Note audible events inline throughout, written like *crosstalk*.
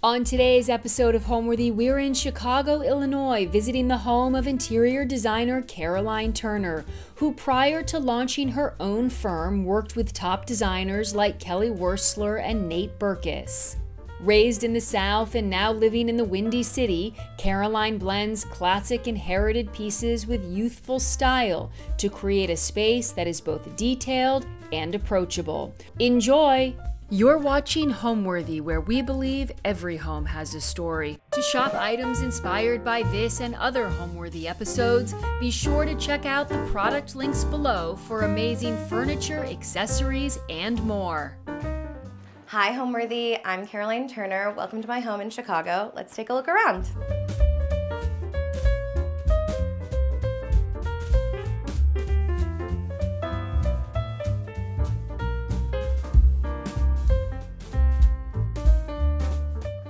On today's episode of Homeworthy, we're in Chicago, Illinois, visiting the home of interior designer Caroline Turner, who prior to launching her own firm worked with top designers like Kelly Wearstler and Nate Berkus. Raised in the South and now living in the Windy City, Caroline blends classic inherited pieces with youthful style to create a space that is both detailed and approachable. Enjoy! You're watching Homeworthy, where we believe every home has a story. To shop items inspired by this and other Homeworthy episodes, be sure to check out the product links below for amazing furniture, accessories, and more. Hi, Homeworthy. I'm Caroline Turner. Welcome to my home in Chicago. Let's take a look around.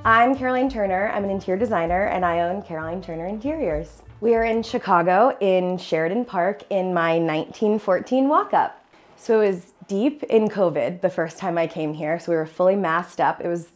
I'm Caroline Turner. I'm an interior designer and I own Caroline Turner Interiors. We are in Chicago in Sheridan Park in my 1914 walk up. So it was deep in COVID the first time I came here. So we were fully masked up. It was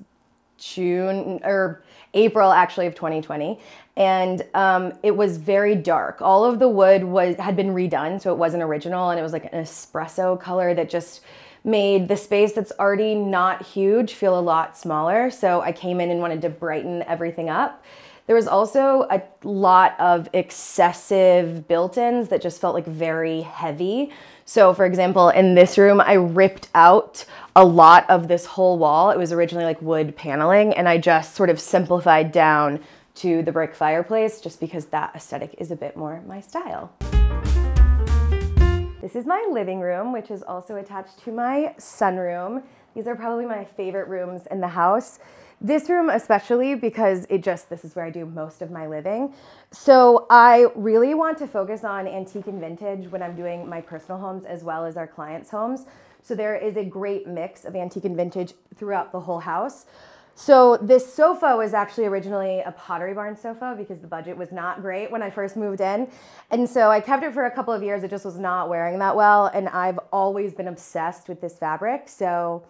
June or April actually of 2020, and um, it was very dark. All of the wood was had been redone, so it wasn't original, and it was like an espresso color that just made the space that's already not huge feel a lot smaller. So I came in and wanted to brighten everything up. There was also a lot of excessive built-ins that just felt like very heavy. So for example, in this room, I ripped out a lot of this whole wall. It was originally like wood paneling and I just sort of simplified down to the brick fireplace just because that aesthetic is a bit more my style. This is my living room, which is also attached to my sunroom. These are probably my favorite rooms in the house. This room especially because it just, this is where I do most of my living. So I really want to focus on antique and vintage when I'm doing my personal homes as well as our clients' homes. So there is a great mix of antique and vintage throughout the whole house. So this sofa was actually originally a Pottery Barn sofa because the budget was not great when I first moved in. And so I kept it for a couple of years. It just was not wearing that well. And I've always been obsessed with this fabric. So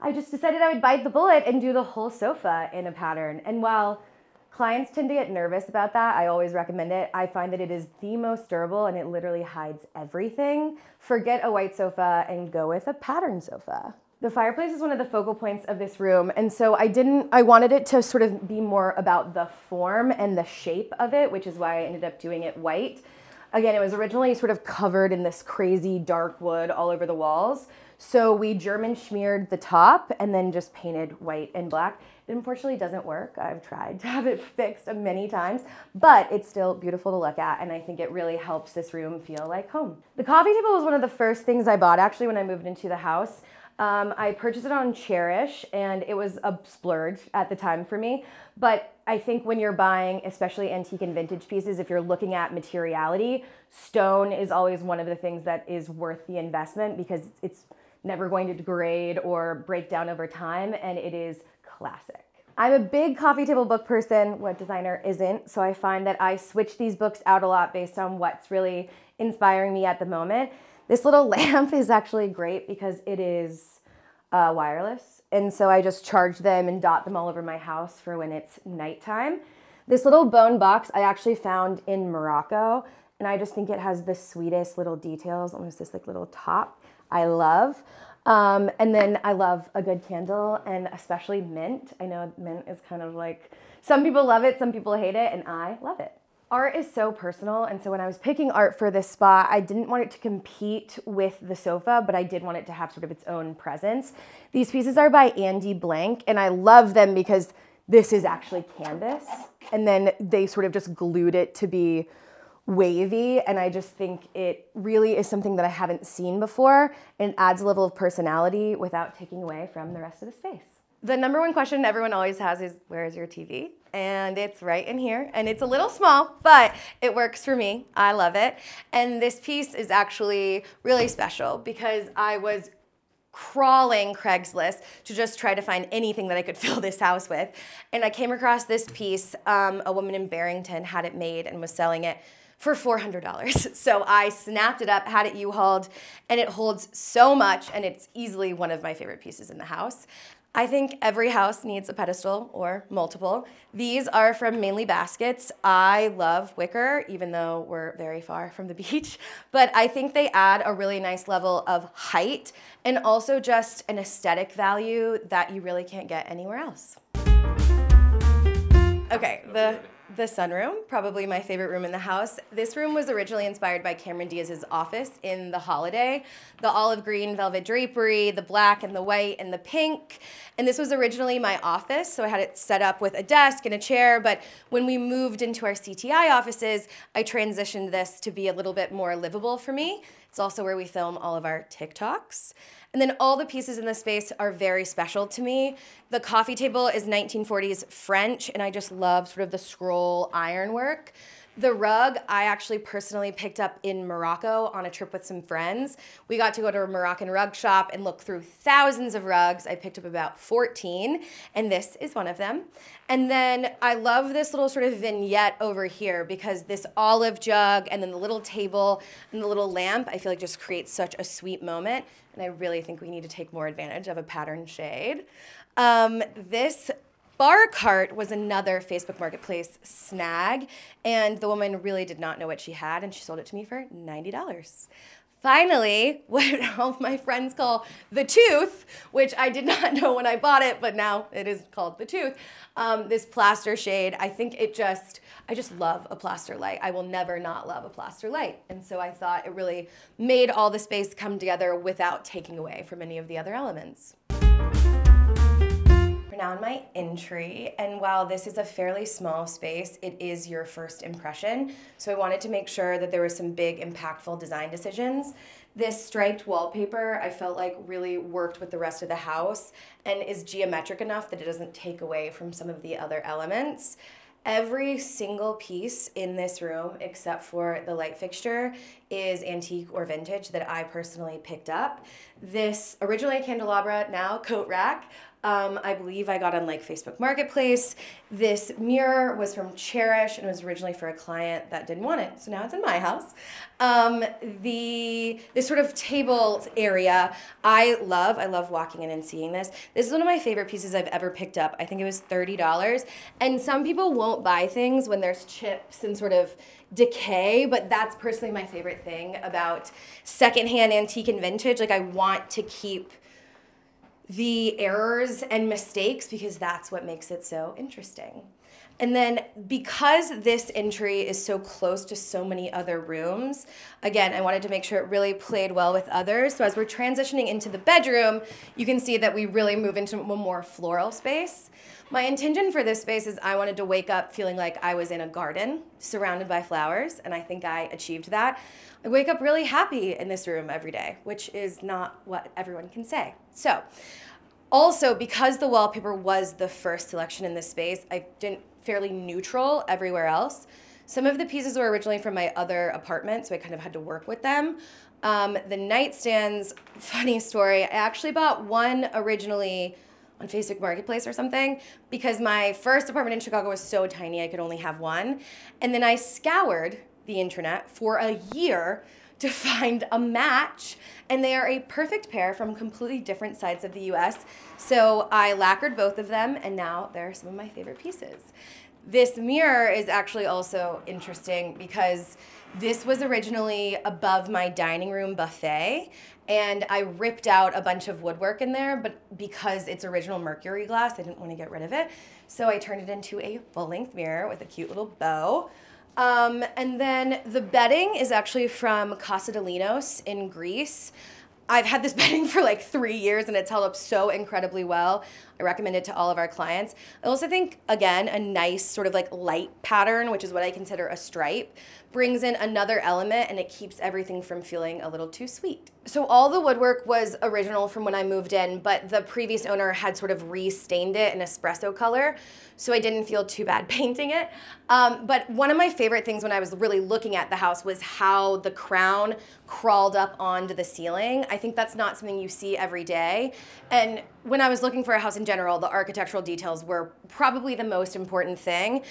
I just decided I would bite the bullet and do the whole sofa in a pattern. And while clients tend to get nervous about that, I always recommend it. I find that it is the most durable and it literally hides everything. Forget a white sofa and go with a pattern sofa. The fireplace is one of the focal points of this room. And so I didn't, I wanted it to sort of be more about the form and the shape of it, which is why I ended up doing it white. Again, it was originally sort of covered in this crazy dark wood all over the walls. So we German smeared the top and then just painted white and black. It unfortunately doesn't work. I've tried *laughs* to have it fixed many times, but it's still beautiful to look at and I think it really helps this room feel like home. The coffee table was one of the first things I bought actually when I moved into the house. Um, I purchased it on Chairish and it was a splurge at the time for me. But I think when you're buying, especially antique and vintage pieces, if you're looking at materiality, stone is always one of the things that is worth the investment because it's never going to degrade or break down over time and it is classic. I'm a big coffee table book person, what designer isn't, so I find that I switch these books out a lot based on what's really inspiring me at the moment. This little *laughs* lamp is actually great because it is uh, wireless. And so I just charge them and dot them all over my house for when it's nighttime. This little bone box I actually found in Morocco and I just think it has the sweetest little details, almost this like little top I love. Um, and then I love a good candle and especially mint. I know mint is kind of like, some people love it, some people hate it, and I love it. Art is so personal, and so when I was picking art for this spot, I didn't want it to compete with the sofa, but I did want it to have sort of its own presence. These pieces are by Andy Blank, and I love them because this is actually canvas, and then they sort of just glued it to be wavy, and I just think it really is something that I haven't seen before, and adds a level of personality without taking away from the rest of the space. The number one question everyone always has is, where is your TV? And it's right in here, and it's a little small, but it works for me. I love it. And this piece is actually really special because I was crawling Craigslist to just try to find anything that I could *laughs* fill this house with. And I came across this piece. Um, a woman in Barrington had it made and was selling it for $400. *laughs* So I snapped it up, had it U-hauled, and it holds so much, and it's easily one of my favorite pieces in the house. I think every house needs a pedestal or multiple. These are from Mainly Baskets. I love wicker, even though we're very far from the *laughs* beach, but I think they add a really nice level of height and also just an aesthetic value that you really can't get anywhere else. Okay, the the sunroom, probably my favorite room in the house. This room was originally inspired by Cameron Diaz's office in The Holiday. The olive green velvet drapery, the black and the white and the pink. And this was originally my office, so I had it set up with a desk and a chair. But when we moved into our CTI offices, I transitioned this to be a little bit more livable for me. It's also where we film all of our TikToks. And then all the pieces in the space are very special to me. The coffee table is 1940s French, and I just love sort of the scroll ironwork. The rug I actually personally picked up in Morocco on a trip with some friends. We got to go to a Moroccan rug shop and look through thousands of rugs. I picked up about 14, and this is one of them. And then I love this little sort of vignette over here because this olive jug and then the little table and the little lamp, I feel like just creates such a sweet moment. And I really think we need to take more advantage of a pattern shade. Um, this bar cart was another Facebook Marketplace snag, and the woman really did not know what she had, and she sold it to me for $90. Finally, *laughs* what all my friends call the tooth, which I did not *laughs* know when I bought it, but now it is called the tooth. Um, this plaster shade, I think it just, I just love a plaster light. I will never not love a plaster light. And so I thought it really made all the space come together without taking away from any of the other elements now in my entry. And while this is a fairly small space, it is your first impression. So I wanted to make sure that there were some big impactful design decisions. This striped wallpaper I felt like really worked with the rest of the house and is geometric enough that it doesn't take away from some of the other elements. Every single piece in this room, except for the light fixture, is antique or vintage that I personally picked up. This originally a candelabra, now coat rack, um, I believe I got on like Facebook Marketplace. This mirror was from Chairish and was originally for a client that didn't want it, so now it's in my house. Um, the this sort of table area I love. I love walking in and seeing this. This is one of my favorite pieces I've ever picked up. I think it was thirty dollars. And some people won't buy things when there's chips and sort of decay, but that's personally my favorite thing about secondhand antique and vintage. Like I want to keep the errors and mistakes because that's what makes it so interesting. And then because this entry is so close to so many other rooms, again, I wanted to make sure it really played well with others. So as we're transitioning into the bedroom, you can see that we really move into a more floral space. My intention for this space is I wanted to wake up feeling like I was in a garden surrounded by flowers, and I think I achieved that. I wake up really happy in this room every day, which is not what everyone can say. So, also, because the wallpaper was the first selection in this space, I didn't fairly neutral everywhere else. Some of the pieces were originally from my other apartment, so I kind of had to work with them. Um, the nightstands, *laughs* funny story, I actually bought one originally on Facebook Marketplace or something because my first apartment in Chicago was so tiny I could only have one. And then I scoured the internet for a year *laughs* to find a match and they are a perfect pair from completely different sides of the US. So I lacquered both of them and now they're some of my favorite pieces. This mirror is actually also interesting because this was originally above my dining room buffet and I ripped out a bunch of woodwork in there, but because it's original mercury glass, I didn't want to get rid of it. So I turned it into a full length mirror with a cute little bow. Um, and then the bedding is actually from Casa de Linos in Greece. I've had this *laughs* bedding for like three years and it's held up so incredibly well. I recommend it to all of our clients. I also think, again, a nice sort of like light pattern, which is what I consider a stripe, brings in another element and it keeps everything from feeling a little too sweet. So all the woodwork was original from when I moved in, but the previous owner had sort of restained it in espresso color, so I didn't feel too bad *laughs* painting it. Um, but one of my favorite things when I was really looking at the house was how the crown crawled up onto the ceiling. I think that's not something you see every day. And when I was looking for a house in general, the architectural details were probably the most important thing.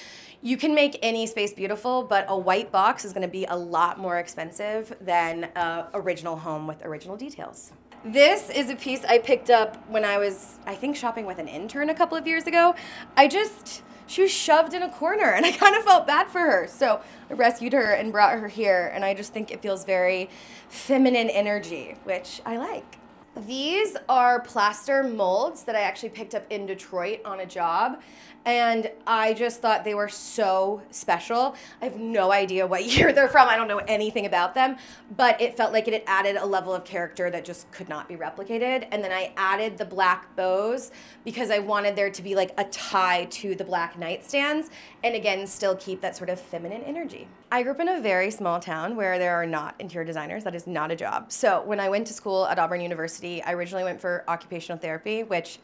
You can make any space beautiful, but a white box is going to be a lot more expensive than an original home with original details. This is a piece I picked up when I was, I think, shopping with an intern a couple of years ago. I just, she was shoved in a corner *laughs* and I kind of felt bad for her. So I rescued her and brought her here. And I just think it feels very feminine energy, which I like. These are plaster molds that I actually picked up in Detroit on a job. And I just thought they were so special. I have no idea what *laughs* year they're from. I don't know anything about them, but it felt like it added a level of character that just could not be replicated. And then I added the black bows because I wanted there to be like a tie to the black nightstands and again, still keep that sort of feminine energy. I grew up in a very small town where there are not interior designers. That is not a job. So when I went to school at Auburn University, I originally went for occupational therapy, which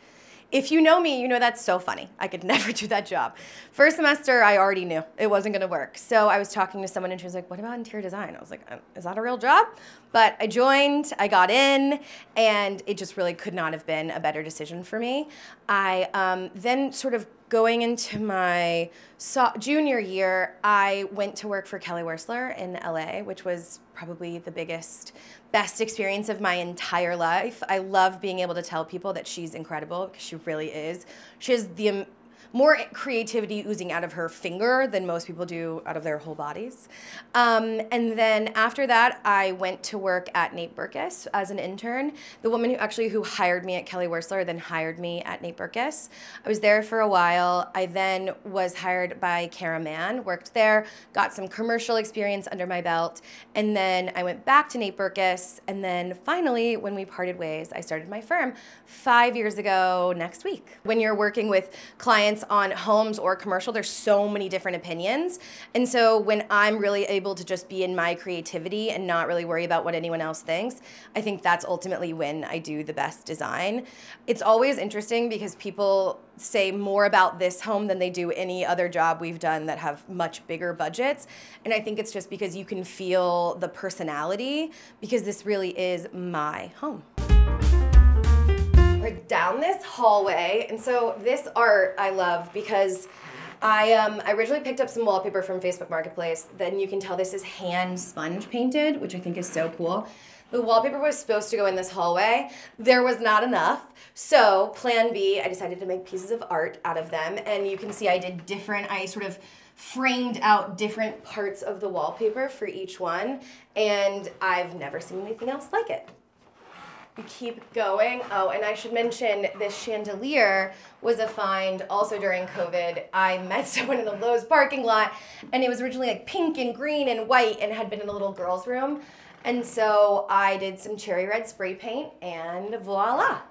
if you know me, you know that's so funny. I could *laughs* never do that job. First semester, I already knew it wasn't gonna work. So I was talking to someone and she was like, What about interior design? I was like, uh, Is that a real job? But I joined, I got in, and it just really could not have been a better decision for me. I um, then sort of going into my so junior year, I went to work for Kelly Wearstler in LA, which was probably the biggest, best experience of my entire life. I love being able to tell people that she's incredible because she really is. She has the more creativity oozing out of her finger than most people do out of their whole bodies. Um, and then after that, I went to work at Nate Berkus as an intern. The woman who actually who hired me at Kelly Wearstler then hired me at Nate Berkus. I was there for a while. I then was hired by Kara Mann, worked there, got some commercial experience under my belt, and then I went back to Nate Berkus. And then finally, when we parted ways, I started my firm five years ago next week. When you're working with clients on homes or commercial, there's so many different opinions. And so when I'm really able to just be in my creativity and not really worry about what anyone else thinks, I think that's ultimately when I do the best design. It's always interesting because people say more about this home than they do any other job we've done that have much bigger budgets. And I think it's just because you can feel the personality because this really is my home down this hallway. And so this art I love because I um, I originally picked up some wallpaper from Facebook Marketplace. Then you can tell this is hand sponge painted, which I think is so cool. The wallpaper was supposed to go in this hallway. There was not enough. So plan B, I decided to make pieces of art out of them. And you can see I did different, I sort of framed out different parts of the wallpaper for each one. And I've never seen anything else like it we keep going. Oh, and I should mention this chandelier was a find also during COVID. I met *laughs* someone in the Lowe's parking lot, and it was originally like pink and green and white and had been in a little girl's room. And so I did some cherry red spray paint, and voila.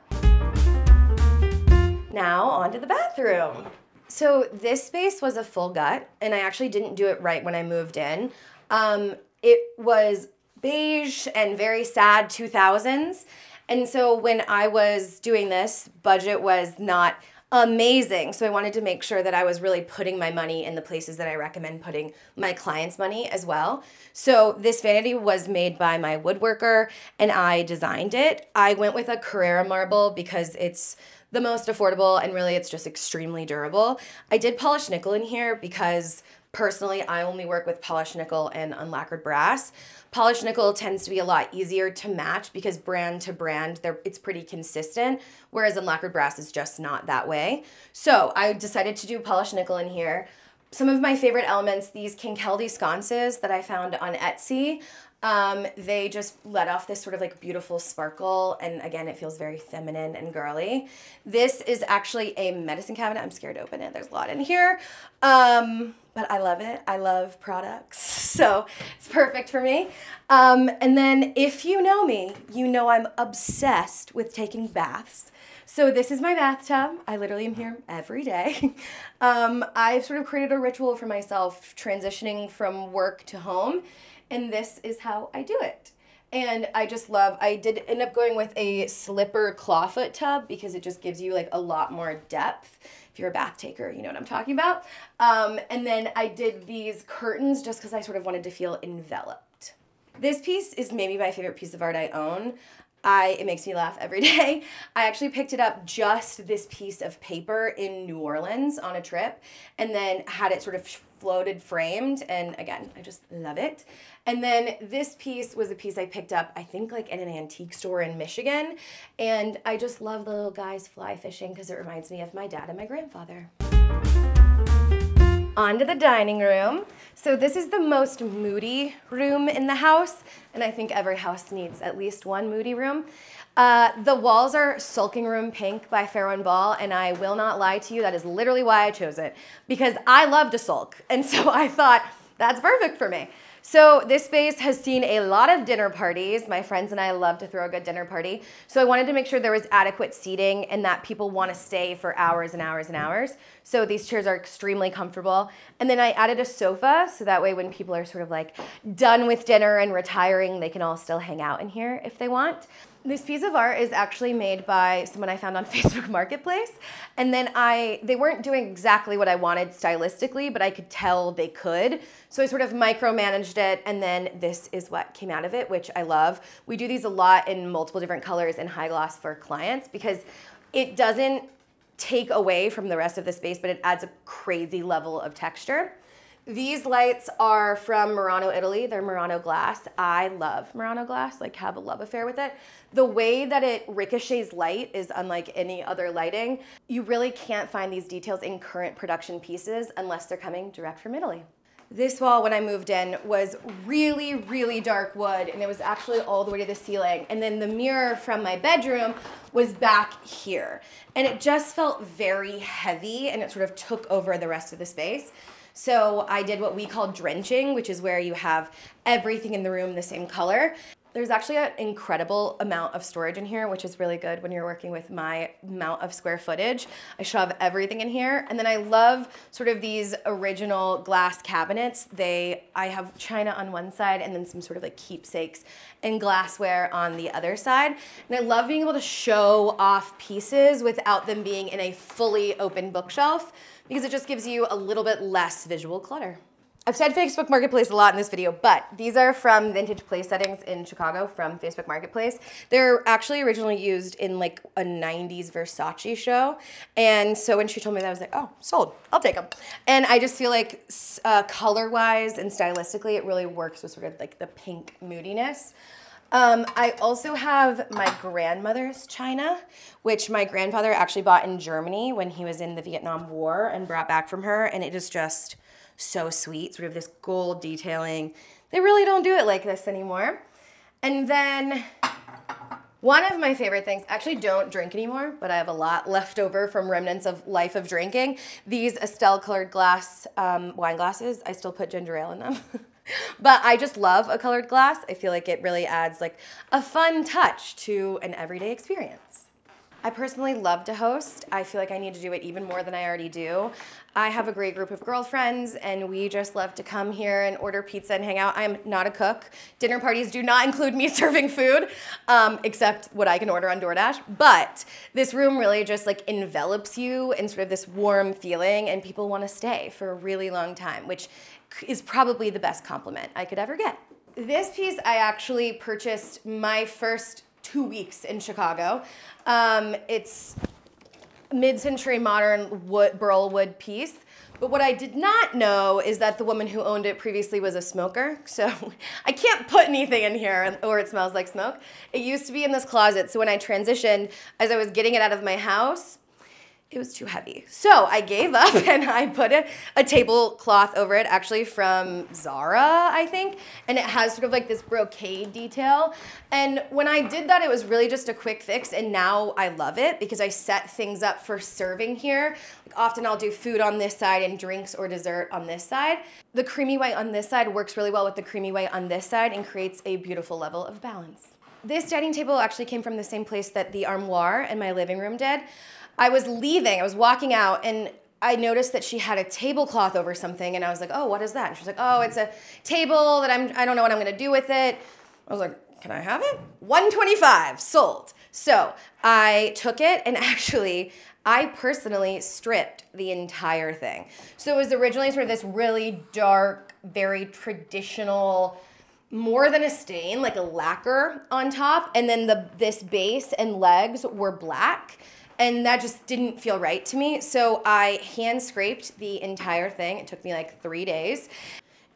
Now, on to the bathroom. So this space was a full gut, and I actually didn't do it right when I moved in. Um, it was beige and very sad 2000s and so when I was doing this, budget was not amazing. So I wanted to make sure that I was really putting my money in the places that I recommend putting my clients' money as well. So this vanity was made by my woodworker and I designed it. I went with a Carrara marble because it's the most affordable and really it's just extremely durable. I did polish nickel in here because personally I only work with polished nickel and unlacquered brass. Polished nickel tends to be a lot easier to match because brand to brand, it's pretty consistent, whereas unlacquered brass is just not that way. So I decided to do polished nickel in here. Some of my favorite elements, these Kinkeldy sconces that I found on Etsy. Um, they just let off this sort of like beautiful sparkle, and again, it feels very feminine and girly. This is actually a medicine cabinet. I'm scared to open it. There's a lot in here, um, but I love it. I love products, *laughs* so it's perfect for me. Um, and then, if you know me, you know I'm obsessed with taking baths. So this is my bathtub. I literally am here every day. *laughs* um, I've sort of created a ritual for myself transitioning from work to home and this is how I do it. And I just love, I did end up going with a slipper clawfoot tub because it just gives you like a lot more depth. If you're a bath taker, you know what I'm talking about. Um, and then I did these curtains just because I sort of wanted to feel enveloped. This piece is maybe my favorite piece of art I own. I it makes me laugh every *laughs* day. I actually picked it up just this piece of paper in New Orleans on a trip and then had it sort of floated framed and again, I just love it. And then this piece was a piece I picked up I think like in an antique store in Michigan and I just love the little guys fly fishing because it reminds me of my dad and my grandfather. On to the dining room. So this is the most moody room in the house, and I think every house needs at least one moody room. Uh, the walls are Sulking Room Pink by Farrow & Ball, and I will not lie to you, that is literally why I chose it, because I love to sulk, *laughs* and so I thought, that's perfect for me. So this space has seen a lot of dinner parties. My friends and I love to throw a good dinner party. So I wanted to make sure there was adequate seating and that people want to stay for hours and hours and hours. So these chairs are extremely comfortable. And then I added a sofa so that way when people are sort of like done with dinner and retiring, they can all still hang out in here if they want. This piece of art is actually made by someone I found on *laughs* Facebook Marketplace. And then I, they weren't doing exactly what I wanted stylistically, but I could tell they could. So I sort of micromanaged it, and then this is what came out of it, which I love. We do these a lot in multiple different colors and high gloss for clients because it doesn't take away from the rest of the space, but it adds a crazy level of texture. These lights are from Murano, Italy. They're Murano glass. I love Murano glass, like have a love affair with it. The way that it ricochets light is unlike any other lighting. You really can't find these details in current production pieces unless they're coming direct from Italy. This wall, when I moved in, was really, really dark wood, and it was actually all the way to the ceiling. And then the mirror from my bedroom was back here. And it just felt very heavy, and it sort of took over the rest of the space. So I did what we call drenching, which is where you have everything in the room the same color. There's actually an incredible amount of storage in here, which is really good when you're working with my amount of square footage. I shove everything in here. And then I love sort of these original glass cabinets. They, I have china on one side and then some sort of like keepsakes and glassware on the other side. And I love being able to show off pieces without them being in a fully open bookshelf because it just gives you a little bit less visual clutter. I've said Facebook Marketplace a lot in this video, but these are from vintage place settings in Chicago from Facebook Marketplace. They're actually originally used in like a 90s Versace show. And so when she told me that, I was like, oh, sold, I'll take them. And I just feel like uh, color-wise and stylistically, it really works with sort of like the pink moodiness. Um, I also have my grandmother's china, which my grandfather actually bought in Germany when he was in the Vietnam War and brought back from her. And it is just so sweet, sort of this gold detailing. They really don't do it like this anymore. And then one of my favorite things, actually don't drink anymore, but I have a lot left over from remnants of life of drinking. These Estelle colored glass um, wine glasses, I still put ginger ale in them. *laughs* *laughs* but I just love a colored glass. I feel like it really adds like a fun touch to an everyday experience. I personally love to host. I feel like I need to do it even more than I already do. I have a great group of girlfriends and we just love to come here and order pizza and hang out. I'm not a cook. Dinner parties do not include me *laughs* serving food, um, except what I can order on DoorDash. But this room really just like envelops you in sort of this warm feeling and people want to stay for a really long time, which is probably the best compliment I could ever get. This piece I actually purchased my first two weeks in Chicago. Um, it's mid-century modern wood, burl wood piece. But what I did not know is that the woman who owned it previously was a smoker. So *laughs* I can't put anything in here or it smells like smoke. It used to be in this closet. So when I transitioned, as I was getting it out of my house, it was too heavy. So I gave up *laughs* and I put a, a tablecloth over it, actually from Zara, I think. And it has sort of like this brocade detail. And when I did that, it was really just a quick fix. And now I love it because I set things up for serving here. Like often I'll do food on this side and drinks or dessert on this side. The creamy white on this side works really well with the creamy white on this side and creates a beautiful level of balance. This dining table actually came from the same place that the armoire in my living room did. I was leaving, I was walking out, and I noticed that she had a tablecloth over something, and I was like, "Oh, what is that?" And she was like, "Oh, it's a table that I'm. I don't know what I'm gonna do with it." I was like, "Can I have it?" 125 sold. So I took it, and *laughs* actually, I personally stripped the entire thing. So it was originally sort of this really dark, very traditional more than a stain, like a lacquer on top, and then the this base and legs were black. And that just didn't feel right to me. So I hand scraped the entire thing. It took me like three days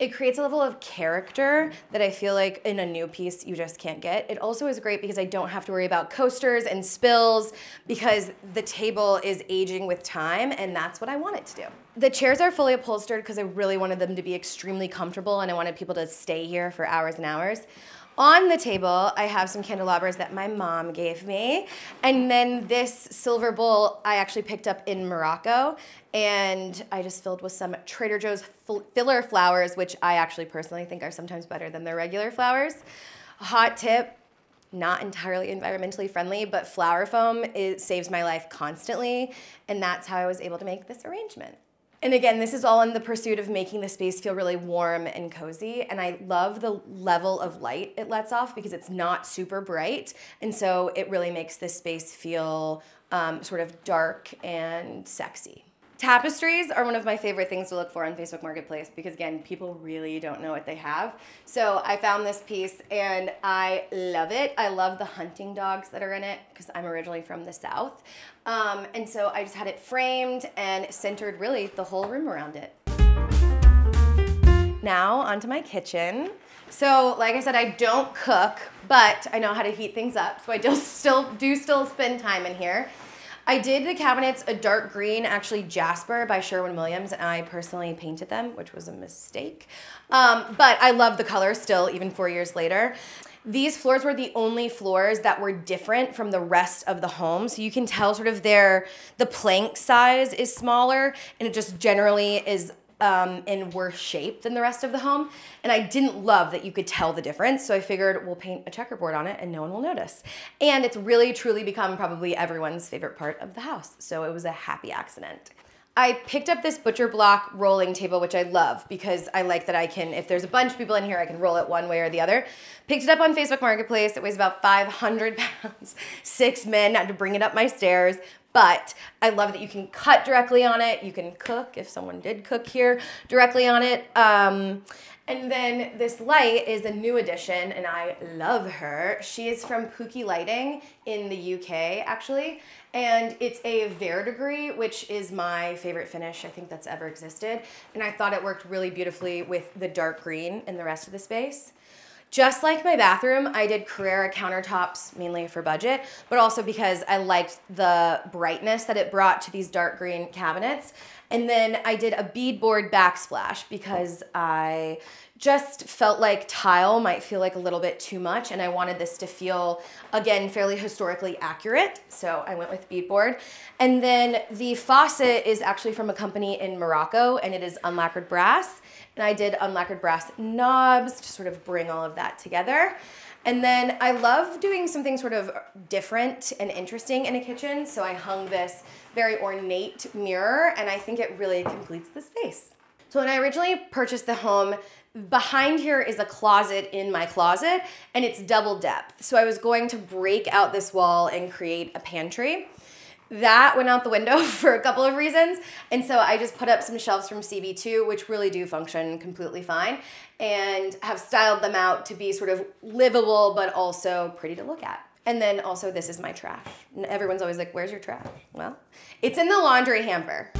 it creates a level of character that I feel like in a new piece you just can't get. It also is great because I don't have to worry about coasters and spills because the table is aging with time and that's what I want it to do. The chairs are fully upholstered because I really wanted them to be extremely comfortable and I wanted people to stay here for hours and hours. On the table, I have some candelabras that my mom gave me. And then this silver bowl I actually picked up in Morocco. And I just filled with some Trader Joe's filler flowers, which I actually personally think are sometimes better than their regular flowers. hot tip, not entirely environmentally friendly, but flower foam saves my life constantly. And that's how I was able to make this arrangement. And again, this is all in the pursuit of making the space feel really warm and cozy. And I love the level of light it lets off because it's not super bright. And so it really makes this space feel um, sort of dark and sexy. Tapestries are one of my favorite things to look for on Facebook Marketplace because again, people really don't know what they have. So I found this piece and I love it. I love the hunting dogs that are in it because I'm originally from the South. Um, and so I just had it framed and centered really the whole room around it. Now onto my kitchen. So like I said, I don't cook, but I know how to heat things up. So I *laughs* do still, do still spend time in here. I did the cabinets a dark green, actually Jasper by Sherwin-Williams, and I personally painted them, which was a mistake. Um, but I love the color still, even four years later. These floors were the only floors that were different from the rest of the home. So you can tell sort of their, the plank size is smaller and it just generally is um, in worse shape than the rest of the home. And I didn't love that you could tell the difference. So I figured we'll paint a checkerboard on it and no one will notice. And it's really truly become probably everyone's favorite part of the house. So it was a happy accident. I picked up this butcher block rolling table, which I love because I like that I can, if there's a bunch of people in here, I can roll it one way or the other. Picked it up on Facebook Marketplace. It weighs about 500 *laughs* pounds. Six men had to bring it up my stairs. But I love that you can cut directly on it. You can cook, if someone did cook here, directly on it. Um, and then this light is a new addition, and I love her. She is from Pooky Lighting in the UK, actually. And it's a verdigris, which is my favorite finish I think that's ever existed. And I thought it worked really beautifully with the dark green in the rest of the space. Just like my bathroom, I did Carrara countertops mainly for budget, but also because I liked the brightness that it brought to these dark green cabinets. And then I did a beadboard backsplash because I just felt like tile might feel like a little bit too much and I wanted this to feel, again, fairly historically accurate. So I went with beadboard. And then the faucet is actually from a company in Morocco and it is unlacquered brass. And I did unlacquered brass knobs to sort of bring all of that together. And then I love doing something sort of different and interesting in a kitchen. So I hung this very ornate mirror and I think it really completes the space. So when I originally purchased the home, behind here is a closet in my closet and it's double depth. So I was going to break out this wall and create a pantry. That went out the window *laughs* for a couple of reasons. And so I just put up some shelves from CB2, which really do function completely fine, and have styled them out to be sort of livable, but also pretty to look at. And then also this is my trash. And Everyone's always like, where's your trash? Well, it's in the laundry hamper.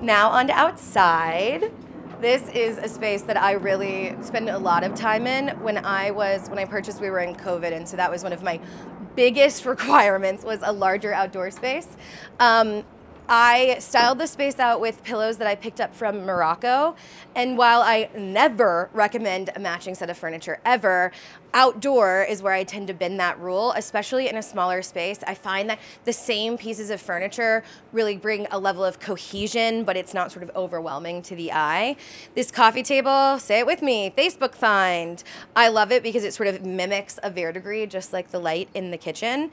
Now on to outside. This is a space that I really spend a lot of time in. When I was, when I purchased, we were in COVID, and so that was one of my biggest *laughs* requirements was a larger outdoor space. Um, I styled the space out with pillows that I picked up from Morocco. And while I never recommend a matching set of furniture ever, outdoor is where I tend to bend that rule, especially in a smaller space. I find that the same pieces of furniture really bring a level of cohesion, but it's not sort of overwhelming to the eye. This coffee table, say it with me, Facebook find. I love it because it sort of mimics a verdigris, just like the light in the kitchen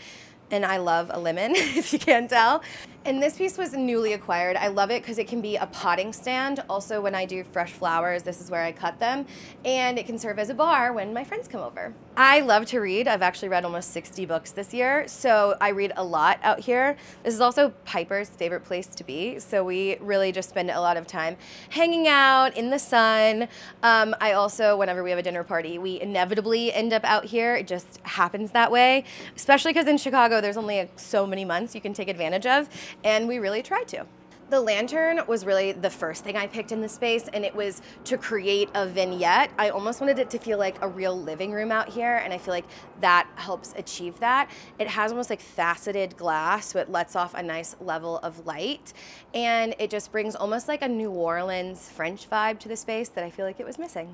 and I love a lemon, *laughs* if you can't tell. And this piece was newly acquired. I love it because it can be a potting stand. Also, when I do fresh flowers, this is where I cut them. And it can serve as a bar when my friends come over. I love to read. I've actually read almost 60 books this year, so I read a lot out here. This is also Piper's favorite place to be, so we really just spend a lot of time hanging out in the sun. Um, I also, whenever we have a dinner party, we inevitably end up out here. It just happens that way, especially because in Chicago, there's only so many months you can take advantage of and we really tried to. The lantern was really the first thing I picked in the space, and it was to create a vignette. I almost wanted it to feel like a real living room out here, and I feel like that helps achieve that. It has almost like faceted glass, so it lets off a nice level of light, and it just brings almost like a New Orleans French vibe to the space that I feel like it was missing.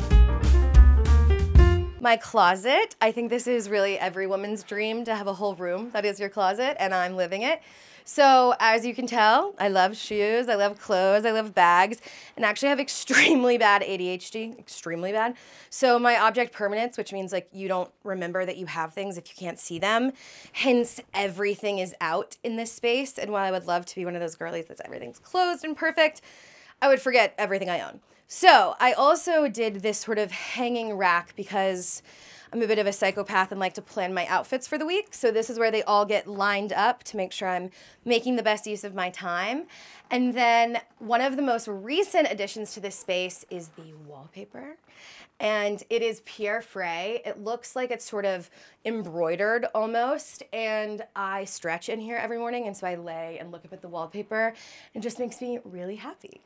My closet, I think this is really every woman's dream to have a whole room that is your closet, and I'm living it. So as you can tell, I love shoes, I love clothes, I love bags, and actually have *laughs* extremely bad ADHD, extremely bad. So my object permanence, which means like you don't remember that you have things if you can't see them. Hence, everything is out in this space. And while I would love to be one of those girlies that's everything's closed and perfect, I would forget everything I own. So I also did this sort of hanging rack because I'm a bit of a psychopath and like to plan my outfits for the week. So this is where they all get lined up to make sure I'm making the best use of my time. And then one of the most recent additions to this space is the wallpaper. And it is Pierre Frey. It looks like it's sort of embroidered almost. And I stretch in here every morning. And so I lay and look up at the wallpaper. It just makes me really happy.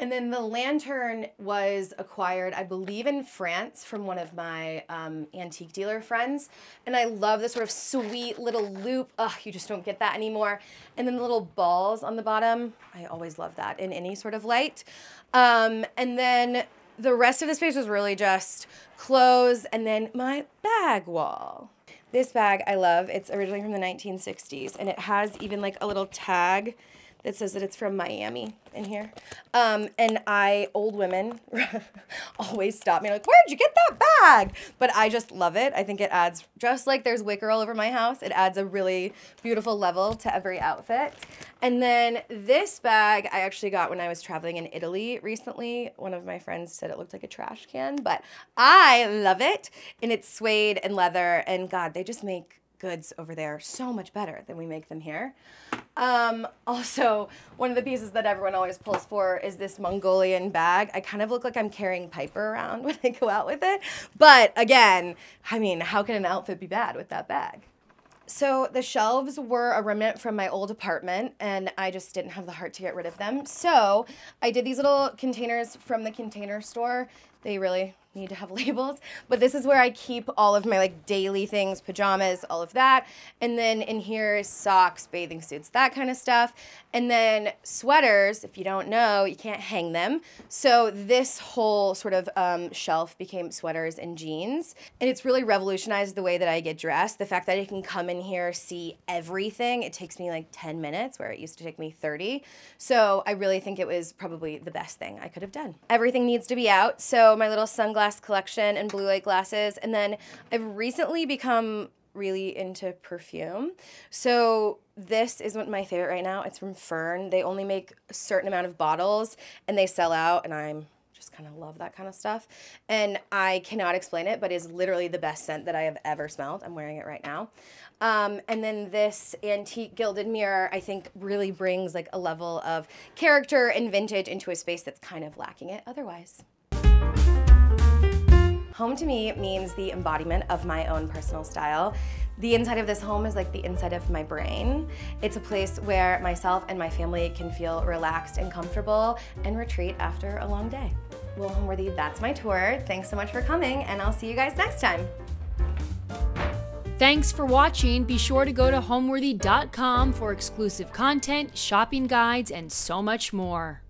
And then the lantern was acquired, I believe, in France from one of my um, antique dealer friends. And I love the sort of sweet little loop. Ugh, you just don't get that anymore. And then the little balls on the bottom. I always love that in any sort of light. Um, and then the rest of the space was really just clothes and then my bag wall. This bag I love. It's originally from the 1960s and it has even like a little tag that says that it's from Miami in here. Um, and I, old women, *laughs* always stop me like, where'd you get that bag? But I just love it. I think it adds, just like there's wicker all over my house, it adds a really beautiful level to every outfit. And then this bag I actually got when I was traveling in Italy recently. One of my friends said it looked like a trash can, but I love it. And it's suede and leather. And God, they just make goods over there so much better than we make them here. Um, *laughs* also, one of the pieces that everyone always pulls for is this Mongolian bag. I kind of look like I'm carrying Piper around *laughs* when I go out with it. But again, I mean, how can an outfit be bad with that bag? So the shelves were a remnant from my old apartment and I just didn't have the heart to get rid of them. So I did these little containers from the container store. They really need to have *laughs* labels, but this is where I keep all of my like daily things, pajamas, all of that. And then in here is socks, bathing suits, that kind of stuff. And then sweaters, if you don't know, you can't hang them. So this whole sort of um, shelf became sweaters and jeans. And it's really revolutionized the way that I get dressed. The fact that I can come in here, see everything. It takes me like 10 minutes where it used to take me 30. So I really think it was probably the best thing I could have done. Everything needs to be out. So my little sunglass collection and blue light glasses. And then I've recently become really into perfume. So this is my favorite right now. It's from Fern. They only make a certain amount of bottles and they sell out and I'm just kind of love that kind of stuff. And I cannot explain it, but is literally the best scent that I have ever smelled. I'm wearing it right now. Um, and then this antique gilded mirror, I think really brings like a level of character and vintage into a space that's kind of lacking it otherwise. Home to me means the embodiment of my own personal style. The inside of this home is like the inside of my brain. It's a place where myself and my family can feel relaxed and comfortable and retreat after a long day. Well, Homeworthy, that's my tour. Thanks so much for coming, and I'll see you guys next time. Thanks for watching. Be sure to go to homeworthy.com for exclusive content, shopping guides, and so much more.